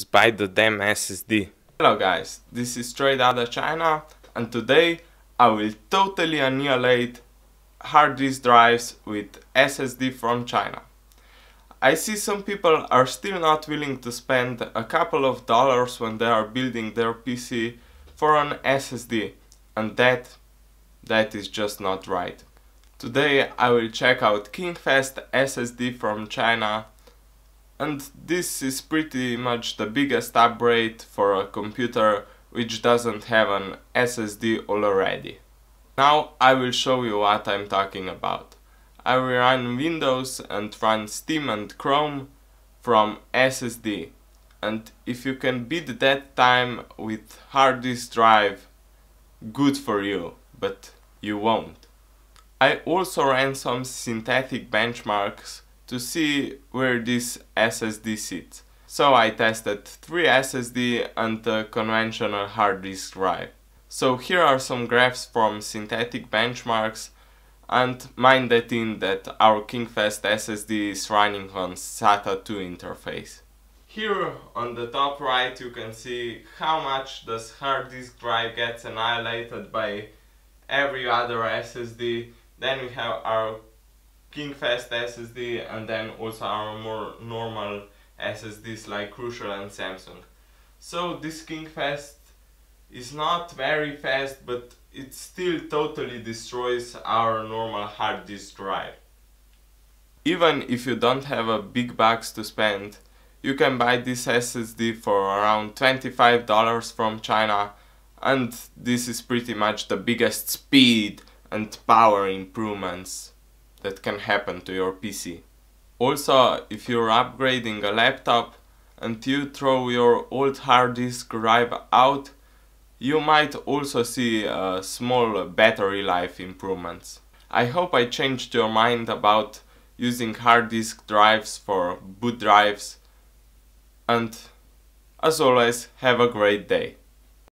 just buy the damn SSD. Hello guys, this is Straight Outta China and today I will totally annihilate hard disk drives with SSD from China. I see some people are still not willing to spend a couple of dollars when they are building their PC for an SSD and that, that is just not right. Today I will check out Kingfast SSD from China and this is pretty much the biggest upgrade for a computer which doesn't have an SSD already. Now I will show you what I'm talking about. I will run Windows and run Steam and Chrome from SSD and if you can beat that time with hard disk drive, good for you, but you won't. I also ran some synthetic benchmarks to see where this SSD sits. So I tested 3 SSD and a conventional hard disk drive. So here are some graphs from synthetic benchmarks and mind that in that our Kingfast SSD is running on SATA 2 interface. Here on the top right you can see how much this hard disk drive gets annihilated by every other SSD. Then we have our Kingfast SSD and then also our more normal SSDs like Crucial and Samsung. So this Kingfast is not very fast but it still totally destroys our normal hard disk drive. Even if you don't have a big bucks to spend, you can buy this SSD for around $25 from China and this is pretty much the biggest speed and power improvements that can happen to your PC. Also, if you're upgrading a laptop and you throw your old hard disk drive out, you might also see uh, small battery life improvements. I hope I changed your mind about using hard disk drives for boot drives and as always have a great day.